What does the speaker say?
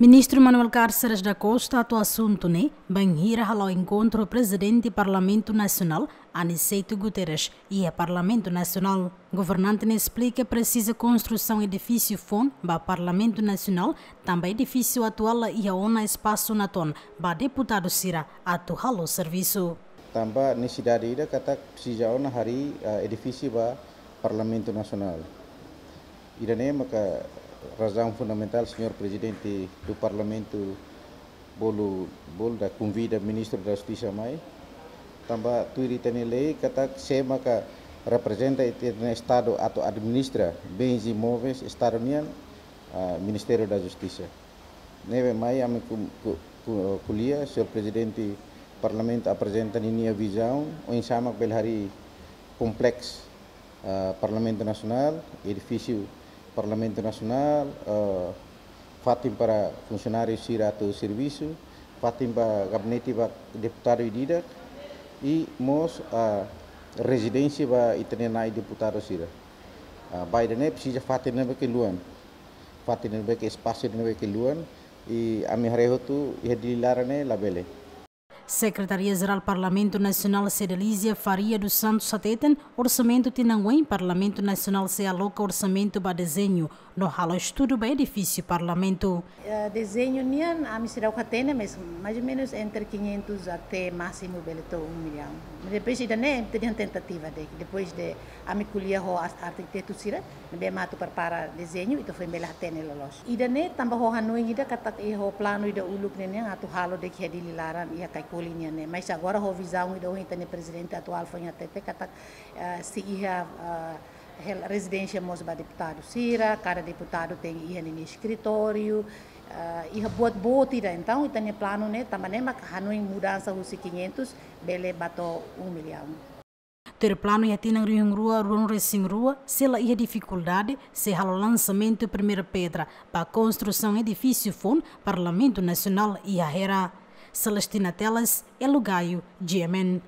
Ministro Manuel Cárceres da Costa atu assunto né banhira ao encontro presidente do Parlamento Nacional Aniceto Guterres e o Parlamento Nacional. Governante ne explica precisa construção edifício FON para Parlamento Nacional, também edifício atual e a ONA espaço na ton para deputado Sira atu halo serviço. Tambah necessidade ida kata precisa ona hari uh, edifício para Parlamento Nacional. Ida ne maka razão fundamental, senhor presidente do Parlamento bolo bolo da convida ministro da Justiça mai tambah tuiri tani lei kata sema ka representa no estado atau administra bens imóveis estado nian uh, Ministério da Justiça. Neve mai ame kuliah senhor presidente parlamento apresenta ini a visão o insama bel hari kompleks uh, Parlamento Nasional edifício Parlamento Nacional, uh, fatim para funcionários ir ao serviço, fatim para gabinete para deputado e didak, e mos a uh, residência para itenenai deputado sira. Uh, Biden ne precisa fatim nebe ke luan, fatim nebe ke espaço nebe ke luan, e a minha rehotu e dilarane labele. Secretaria-Geral Parlamento Nacional Cedelísia Faria dos Santos Sateten, orçamento Tinanguém, Parlamento Nacional se aloca orçamento para desenho, no halo estudo para edifício Parlamento. Uh, desenho nian a misirau katene mas mais ou menos entre 500 até máximo beleto 1 milhão. Depois ainda nem tem tentativa de depois de a me colher ho arquiteto sira, me mato para desenho itu foi bela tene lolos. Ida ne tambah ho hanoi ida kata e ho plano ida uluk ne atu halo de que dililaran ia kai linha né? Mas agora a visão do então presidente atual foi até kata uh, se ia residência mos ba deputado Sira cada deputado tem ia no escritório ia buat buat tidak então então plano né? Também mak hanui mudança os 500 bele bato 1 milhão. Ter plano ia tinang riung rua ruang racing rua se lá ia dificuldade se halo lançamento primeira pedra. Para construção edifício FON Parlamento Nacional e a Hera Celestina Telas, Elugaio, Jemen.